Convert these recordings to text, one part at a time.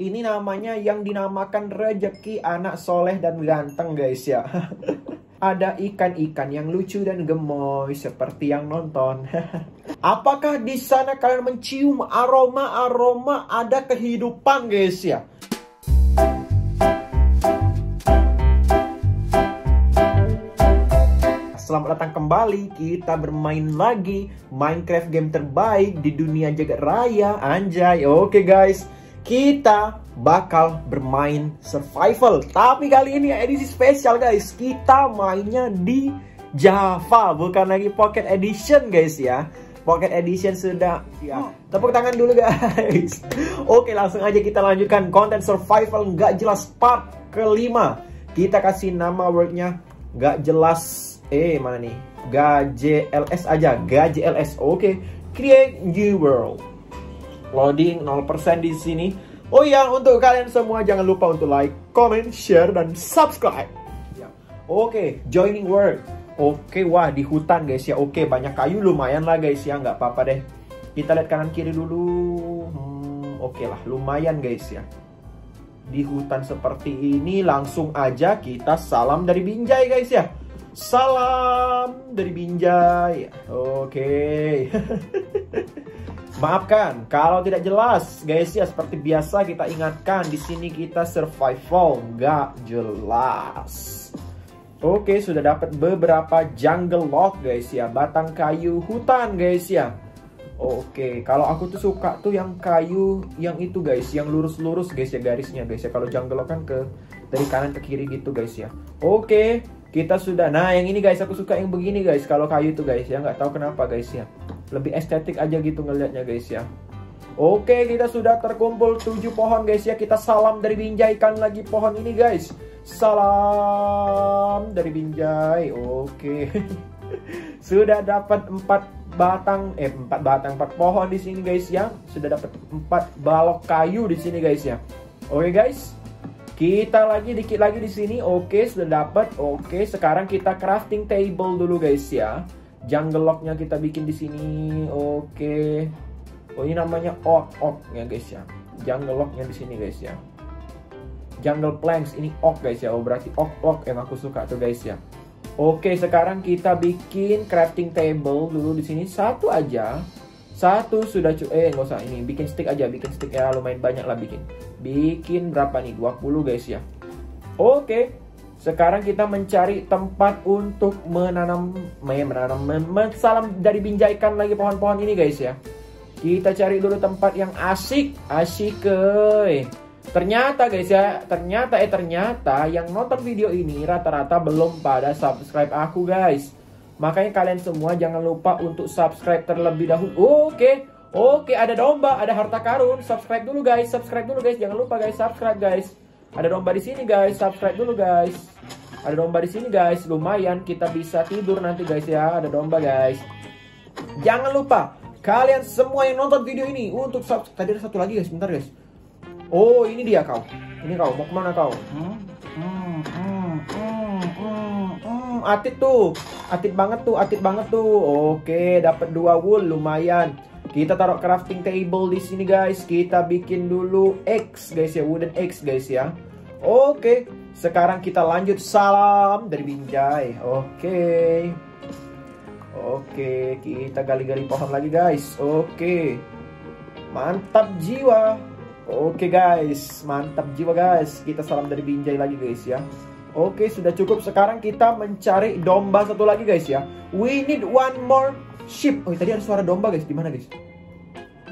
Ini namanya yang dinamakan rejeki anak soleh dan ganteng guys ya. Ada ikan-ikan yang lucu dan gemoy seperti yang nonton. Apakah di sana kalian mencium aroma-aroma ada kehidupan guys ya? Selamat datang kembali, kita bermain lagi Minecraft game terbaik di dunia jagat raya Anjay, oke guys Kita bakal bermain survival. Tapi kali ini edisi spesial guys. Kita mainnya di Java Bukan lagi Pocket Edition guys ya. Pocket Edition sudah ya. Tepuk tangan dulu guys. Oke langsung aja kita lanjutkan konten survival nggak jelas part kelima. Kita kasih nama wordnya nggak jelas. Eh mana nih? GJLS aja GJLS oke create new world loading 0% di sini oh ya untuk kalian semua jangan lupa untuk like comment share dan subscribe ya. oke okay. joining world oke okay, wah di hutan guys ya oke okay, banyak kayu lumayan lah guys ya nggak apa-apa deh kita lihat kanan kiri dulu hmm, oke okay lah lumayan guys ya di hutan seperti ini langsung aja kita salam dari Binjai guys ya Salam dari Binjai. Oke. Maafkan kalau tidak jelas, guys ya seperti biasa kita ingatkan di sini kita survival nggak jelas. Oke, sudah dapat beberapa jungle log guys ya, batang kayu hutan guys ya. Oke, kalau aku tuh suka tuh yang kayu yang itu guys, yang lurus-lurus guys ya garisnya guys ya. Kalau jungle log kan ke dari kanan ke kiri gitu guys ya. Oke, kita sudah nah yang ini guys aku suka yang begini guys kalau kayu itu guys ya nggak tahu kenapa guys ya. Lebih estetik aja gitu ngelihatnya guys ya. Oke kita sudah terkumpul 7 pohon guys ya. Kita salam dari Binjai kan lagi pohon ini guys. Salam dari Binjai oke. Sudah dapat 4 batang eh 4 batang 4 pohon di sini guys ya. Sudah dapat 4 balok kayu di sini guys ya. Oke guys kita lagi dikit lagi di sini. Oke, sudah dapat. Oke, sekarang kita crafting table dulu guys ya. Jungle locknya kita bikin di sini. Oke. Oh, ini namanya oak oak ya guys ya. Jungle locknya di sini guys ya. Jungle planks ini oak guys ya. Oh, berarti oak oak yang aku suka tuh guys ya. Oke, sekarang kita bikin crafting table dulu di sini satu aja. Satu sudah cukup. Eh, nggak usah ini. Bikin stick aja. Bikin stick ya lumayan banyak lah bikin. Bikin berapa nih? 20 guys ya. Oke. Sekarang kita mencari tempat untuk menanam, menanam, salam dari binjaikan lagi pohon-pohon ini guys ya. Kita cari dulu tempat yang asik, asik ke. Ternyata guys ya, ternyata eh ternyata yang nonton video ini rata-rata belum pada subscribe aku guys. Makanya kalian semua jangan lupa untuk subscribe terlebih dahulu. Oke, oke ada domba, ada harta karun. Subscribe dulu guys, subscribe dulu guys. Jangan lupa guys, subscribe guys. Ada domba di sini guys, subscribe dulu guys. Ada domba di sini guys, lumayan kita bisa tidur nanti guys ya. Ada domba guys. Jangan lupa kalian semua yang nonton video ini untuk subscribe. Tadi ada satu lagi guys, bentar guys. Oh ini dia kau. Ini kau mau ke mana kau? Hmm? Hmm, hmm, Atit tuh Atit banget tuh, atit banget tuh. Oke, dapat dua wool lumayan. Kita taruh crafting table di sini guys. Kita bikin dulu X guys ya, wooden X guys ya. Oke, sekarang kita lanjut salam dari Binjai. Oke. Oke, kita gali-gali pohon lagi guys. Oke. Mantap jiwa. Oke guys, mantap jiwa guys. Kita salam dari Binjai lagi guys ya. Oke, sudah cukup. Sekarang kita mencari domba satu lagi, guys ya. We need one more sheep. Oh, tadi ada suara domba, guys. Di mana, guys?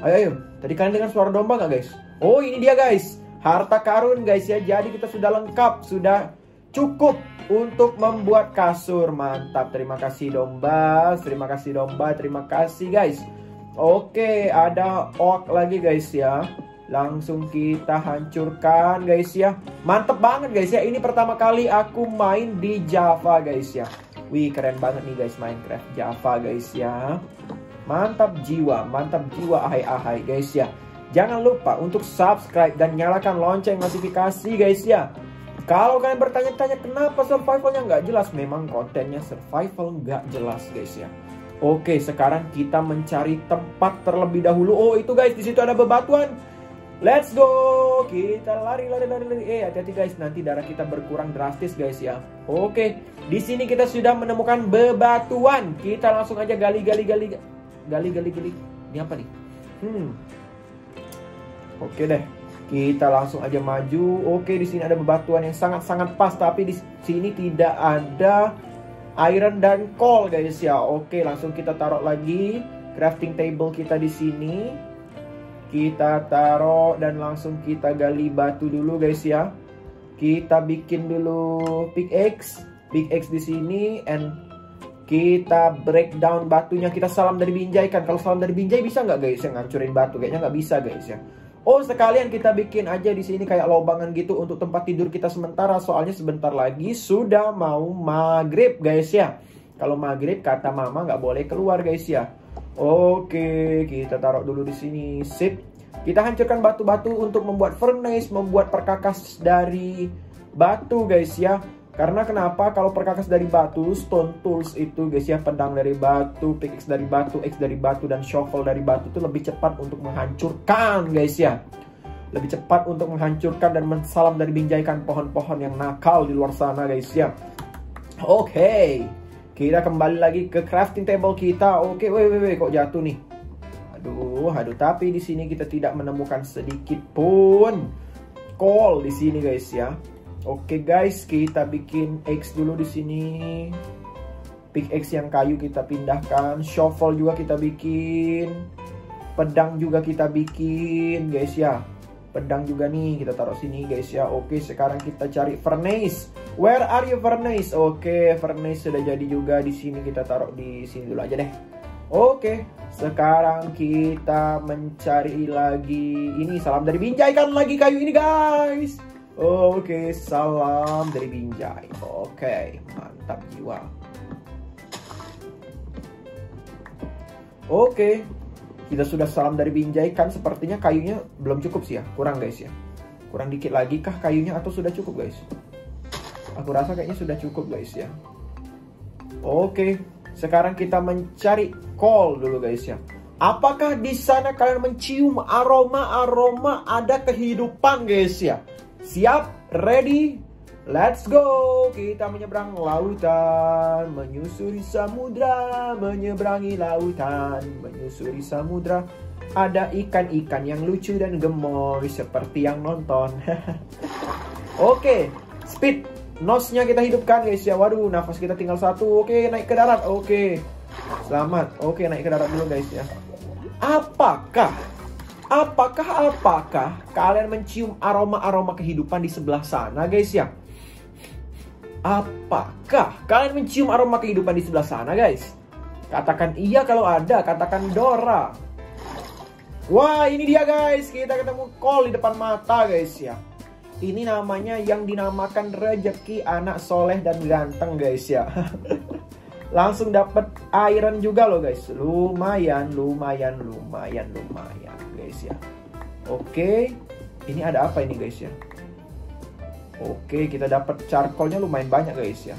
Ayo, ayo. Tadi kalian dengar suara domba nggak, guys? Oh, ini dia, guys. Harta karun, guys ya. Jadi kita sudah lengkap, sudah cukup untuk membuat kasur. Mantap. Terima kasih domba. Terima kasih domba. Terima kasih, guys. Oke, ada oak lagi, guys ya. Langsung kita hancurkan guys ya. Mantep banget guys ya. Ini pertama kali aku main di Java guys ya. Wih keren banget nih guys Minecraft Java guys ya. Mantap jiwa, mantap jiwa ahai-ahai guys ya. Jangan lupa untuk subscribe dan nyalakan lonceng notifikasi guys ya. Kalau kalian bertanya-tanya kenapa survivalnya nggak jelas, memang kontennya survival nggak jelas guys ya. Oke, sekarang kita mencari tempat terlebih dahulu. Oh itu guys, di situ ada bebatuan. Let's go. Kita lari lari lari lari. Eh hati-hati guys, nanti darah kita berkurang drastis guys ya. Oke, di sini kita sudah menemukan bebatuan. Kita langsung aja gali gali gali gali gali gali. Ini apa nih? Hmm. Oke deh. Kita langsung aja maju. Oke, di sini ada bebatuan yang sangat-sangat pas tapi di sini tidak ada iron dan coal guys ya. Oke, langsung kita taruh lagi crafting table kita di sini kita taruh dan langsung kita gali batu dulu guys ya. Kita bikin dulu pickaxe pickaxe di sini and kita breakdown batunya. Kita salam dari binjai kan? Kalau salam dari binjai bisa nggak guys yang ngancurin batu? Kayaknya nggak bisa guys ya. Oh sekalian kita bikin aja di sini kayak lobangan gitu untuk tempat tidur kita sementara. Soalnya sebentar lagi sudah mau maghrib guys ya. Kalau maghrib kata mama nggak boleh keluar guys ya Oke, kita taruh dulu di sini. Sip. Kita hancurkan batu-batu untuk membuat furnace, membuat perkakas dari batu, guys ya. Karena kenapa? Kalau perkakas dari batu, stone tools itu guys ya, pedang dari batu, pickaxe dari batu, X dari batu dan shovel dari batu itu lebih cepat untuk menghancurkan, guys ya. Lebih cepat untuk menghancurkan dan mensalam dari binjaikan pohon-pohon yang nakal di luar sana, guys ya. Oke. Okay. Kita kembali lagi ke crafting table kita. Oke, wait, wait, wait, kok jatuh nih? Aduh, aduh, tapi di sini kita tidak menemukan sedikit pun coal di sini, guys ya. Oke, guys, kita bikin X dulu di sini. Pickaxe yang kayu kita pindahkan, shovel juga kita bikin. Pedang juga kita bikin, guys ya pedang juga nih kita taruh sini guys ya. Oke sekarang kita cari furnace. Where are you furnace? Oke furnace sudah jadi juga di sini kita taruh di sini dulu aja deh. Oke sekarang kita mencari lagi. Ini salam dari Binjai kan lagi kayu ini guys. Oke salam dari Binjai. Oke mantap jiwa. Oke kita sudah salam dari Binjai kan sepertinya kayunya belum cukup sih ya. Kurang guys ya. Kurang dikit lagi kah kayunya atau sudah cukup guys? Aku rasa kayaknya sudah cukup guys ya. Oke, sekarang kita mencari coal dulu guys ya. Apakah di sana kalian mencium aroma-aroma ada kehidupan guys ya? Siap? Ready? Let's go, kita menyeberang lautan, menyusuri samudra, menyeberangi lautan, menyusuri samudra. Ada ikan-ikan yang lucu dan gemoy seperti yang nonton. Oke, okay, speed. Nosnya kita hidupkan guys ya. Waduh, nafas kita tinggal satu. Oke, okay, naik ke darat. Oke. Okay. Selamat. Oke, okay, naik ke darat dulu guys ya. Apakah Apakah apakah kalian mencium aroma-aroma kehidupan di sebelah sana guys ya? Apakah kalian mencium aroma kehidupan di sebelah sana guys? Katakan iya kalau ada, katakan Dora. Wah ini dia guys, kita ketemu call di depan mata guys ya. Ini namanya yang dinamakan rejeki anak soleh dan ganteng guys ya. Langsung dapat iron juga loh guys. Lumayan, lumayan, lumayan, lumayan guys ya. Oke, ini ada apa ini guys ya? Oke, kita dapat charcoalnya lumayan banyak guys ya.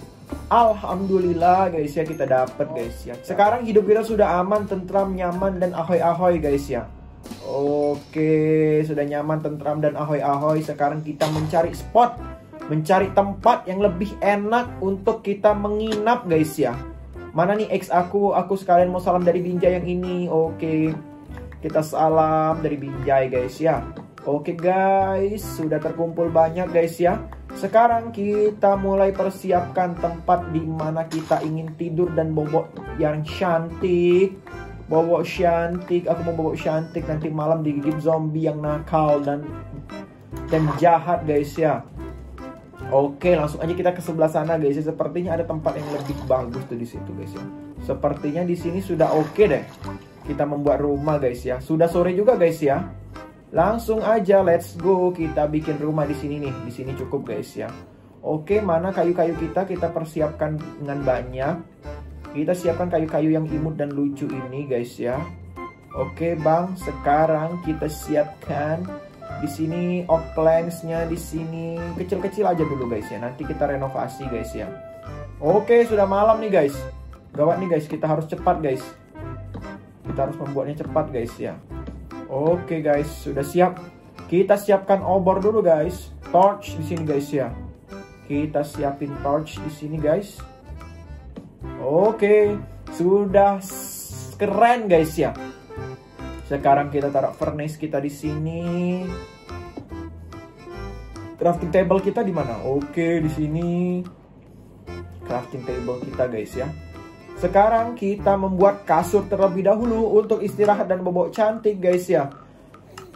Alhamdulillah guys ya kita dapat guys ya. Sekarang hidup kita sudah aman, tentram, nyaman dan ahoy-ahoy guys ya. Oke, sudah nyaman, tentram dan ahoy-ahoy. Sekarang kita mencari spot, mencari tempat yang lebih enak untuk kita menginap guys ya. Mana nih ex aku? Aku sekalian mau salam dari Binjai yang ini. Oke. Kita salam dari Binjai guys ya. Oke guys, sudah terkumpul banyak guys ya. Sekarang kita mulai persiapkan tempat di mana kita ingin tidur dan bobok yang cantik. Bobok cantik, aku mau bobok cantik nanti malam digigit zombie yang nakal dan dan jahat guys ya. Oke, langsung aja kita ke sebelah sana guys. Sepertinya ada tempat yang lebih bagus tuh di situ guys ya. Sepertinya di sini sudah oke deh. Kita membuat rumah guys ya. Sudah sore juga guys ya. Langsung aja let's go kita bikin rumah di sini nih. Di sini cukup guys ya. Oke, mana kayu-kayu kita kita persiapkan dengan banyak. Kita siapkan kayu-kayu yang imut dan lucu ini guys ya. Oke, Bang. Sekarang kita siapkan di sini oak planks-nya di sini kecil-kecil aja dulu guys ya. Nanti kita renovasi guys ya. Oke, sudah malam nih guys. Gawat nih guys, kita harus cepat guys. Kita harus membuatnya cepat guys ya. Oke guys, sudah siap. Kita siapkan obor dulu guys. Torch di sini guys ya. Kita siapin torch di sini guys. Oke, sudah keren guys ya. Sekarang kita taruh furnace kita di sini. Crafting table kita di mana? Oke, di sini. Crafting table kita guys ya. Sekarang kita membuat kasur terlebih dahulu untuk istirahat dan bobok cantik guys ya.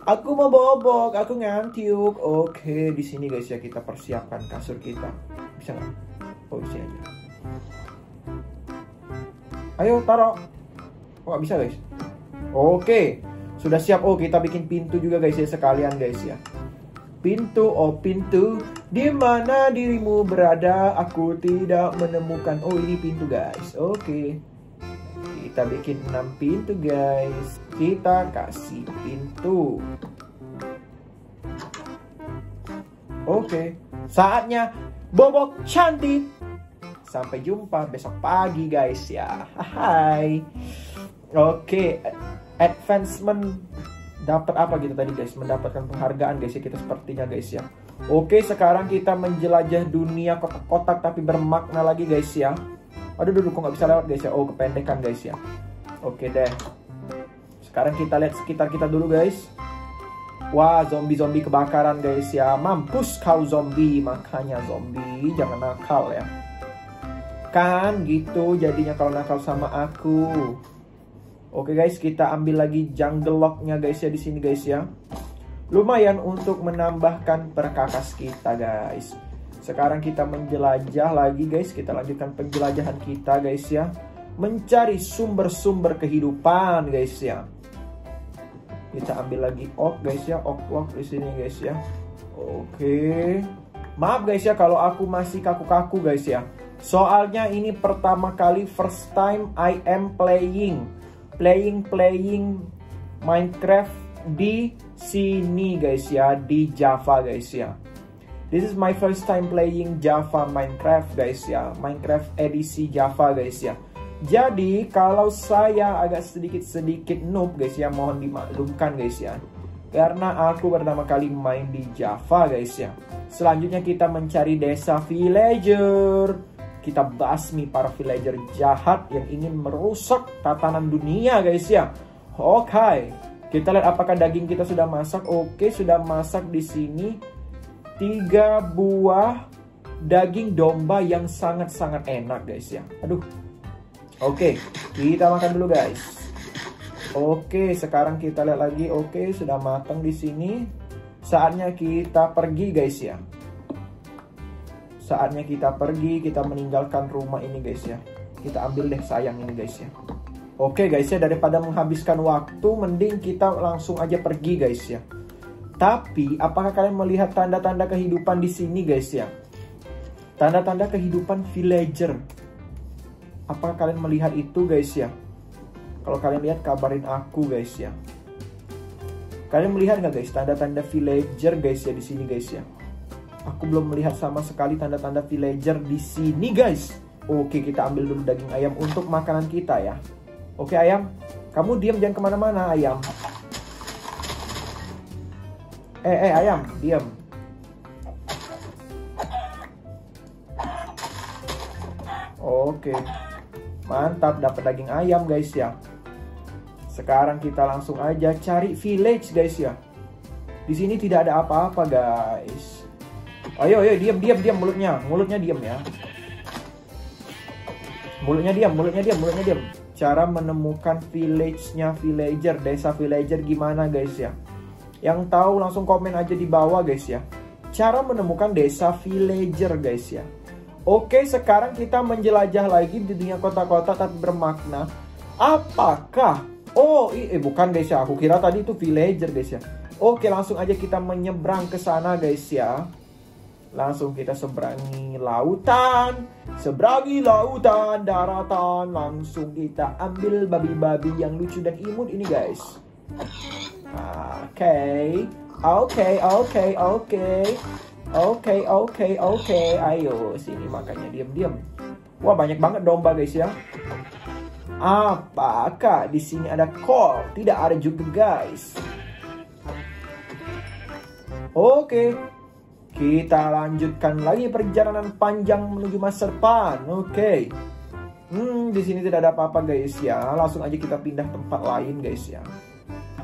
Aku mau bobok, aku ngantuk. Oke, di sini guys ya kita persiapkan kasur kita. Bisa nggak? Oh, bisa aja. Ayo taruh. Oh, bisa guys. Oke, sudah siap. Oh, kita bikin pintu juga guys ya sekalian guys ya. Pintu, oh pintu, di mana dirimu berada? Aku tidak menemukan. Oh, ini pintu guys. Oke. Kita bikin 6 pintu guys. Kita kasih pintu. Oke. Saatnya bobok cantik. Sampai jumpa besok pagi guys ya. Hai. Oke. Advancement dapat apa gitu tadi guys? Mendapatkan penghargaan guys ya kita sepertinya guys ya. Oke, sekarang kita menjelajah dunia kotak-kotak tapi bermakna lagi guys ya. Aduh, aduh, kok nggak bisa lewat guys ya? Oh, kependekan guys ya. Oke deh. Sekarang kita lihat sekitar kita dulu guys. Wah, zombie-zombie kebakaran guys ya. Mampus kau zombie. Makanya zombie, jangan nakal ya. Kan gitu jadinya kalau nakal sama aku. Oke guys, kita ambil lagi jungle locknya guys ya di sini guys ya. Lumayan untuk menambahkan perkakas kita guys. Sekarang kita menjelajah lagi guys. Kita lanjutkan penjelajahan kita guys ya. Mencari sumber-sumber kehidupan guys ya. Kita ambil lagi ok guys ya. Ok ok di sini guys ya. Oke. Maaf guys ya kalau aku masih kaku-kaku guys ya. Soalnya ini pertama kali first time I am playing. Playing playing Minecraft di sini guys ya. Di Java guys ya. This is my first time playing Java Minecraft guys ya. Minecraft edisi Java guys ya. Jadi kalau saya agak sedikit-sedikit noob guys ya, mohon dimaklumkan guys ya. Karena aku pertama kali main di Java guys ya. Selanjutnya kita mencari desa villager. Kita basmi para villager jahat yang ingin merusak tatanan dunia guys ya. Oke, okay. kita lihat apakah daging kita sudah masak. Oke, sudah masak di sini tiga buah daging domba yang sangat-sangat enak guys ya. Aduh. Oke, kita makan dulu guys. Oke, sekarang kita lihat lagi. Oke, sudah matang di sini. Saatnya kita pergi guys ya. Saatnya kita pergi, kita meninggalkan rumah ini guys ya. Kita ambil deh sayang ini guys ya. Oke guys ya, daripada menghabiskan waktu, mending kita langsung aja pergi guys ya. Tapi apakah kalian melihat tanda-tanda kehidupan di sini guys ya? Tanda-tanda kehidupan villager. Apakah kalian melihat itu guys ya? Kalau kalian lihat kabarin aku guys ya. Kalian melihat nggak guys tanda-tanda villager guys ya di sini guys ya? Aku belum melihat sama sekali tanda-tanda villager di sini guys. Oke kita ambil dulu daging ayam untuk makanan kita ya. Oke ayam, kamu diam jangan ke mana-mana ayam. Eh, eh, ayam, diam. Oke. Mantap, dapat daging ayam, guys ya. Sekarang kita langsung aja cari village, guys ya. Di sini tidak ada apa-apa, guys. Ayo, ayo, diam, diam, diam mulutnya. Mulutnya diam ya. Mulutnya diam, mulutnya diam, mulutnya diam. Cara menemukan village-nya villager, desa villager gimana, guys ya? Yang tahu langsung komen aja di bawah guys ya. Cara menemukan desa villager guys ya. Oke, sekarang kita menjelajah lagi di dunia kota-kota tapi bermakna. Apakah? Oh, eh bukan guys ya. Aku kira tadi itu villager guys ya. Oke, langsung aja kita menyeberang ke sana guys ya. Langsung kita seberangi lautan, seberangi lautan, daratan. Langsung kita ambil babi-babi yang lucu dan imut ini guys. Oke, oke, oke, oke, oke, oke, oke. Ayo sini makanya diam-diam. Wah banyak banget domba guys ya. Apakah di sini ada call? Tidak ada juga guys. Oke, kita lanjutkan lagi perjalanan panjang menuju masa depan. Oke. Hmm, di sini tidak ada apa-apa guys ya. Langsung aja kita pindah tempat lain guys ya.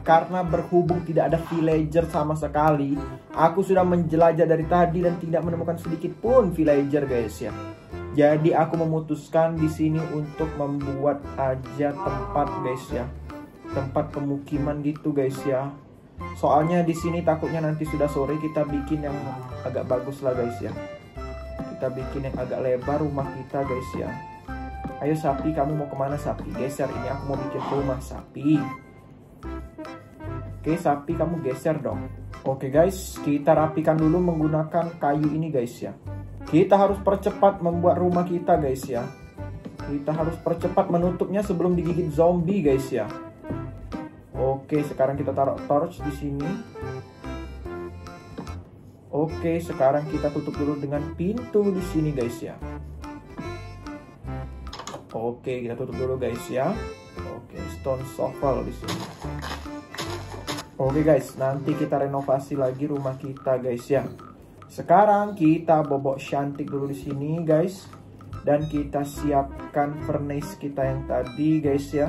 Karena berhubung tidak ada villager sama sekali, aku sudah menjelajah dari tadi dan tidak menemukan sedikit pun villager guys ya. Jadi aku memutuskan di sini untuk membuat aja tempat guys ya. Tempat pemukiman gitu guys ya Soalnya di sini takutnya nanti sudah sore kita bikin yang agak bagus lah guys ya. Kita bikin yang agak lebar rumah kita guys ya. Ayo sapi kamu mau ke mana sapi? Geser ini aku mau bikin rumah sapi. Oke sapi kamu geser dong. Oke guys kita rapikan dulu menggunakan kayu ini guys ya. Kita harus percepat membuat rumah kita guys ya. Kita harus percepat menutupnya sebelum digigit zombie guys ya. Oke, sekarang kita taruh torch di sini. Oke, sekarang kita tutup dulu dengan pintu di sini guys ya. Oke, kita tutup dulu guys ya. Oke, stone shovel di sini. Oke guys, nanti kita renovasi lagi rumah kita guys ya. Sekarang kita bobok cantik dulu di sini guys. Dan kita siapkan furnace kita yang tadi guys ya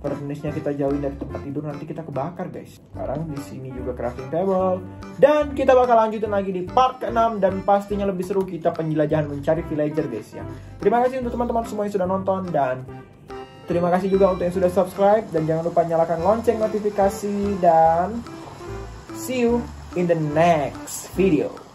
furnace-nya kita jauhin dari tempat tidur nanti kita kebakar guys. Sekarang di sini juga crafting table dan kita bakal lanjutin lagi di part ke-6 dan pastinya lebih seru kita penjelajahan mencari villager guys ya. Terima kasih untuk teman-teman semua yang sudah nonton dan terima kasih juga untuk yang sudah subscribe dan jangan lupa nyalakan lonceng notifikasi dan see you in the next video.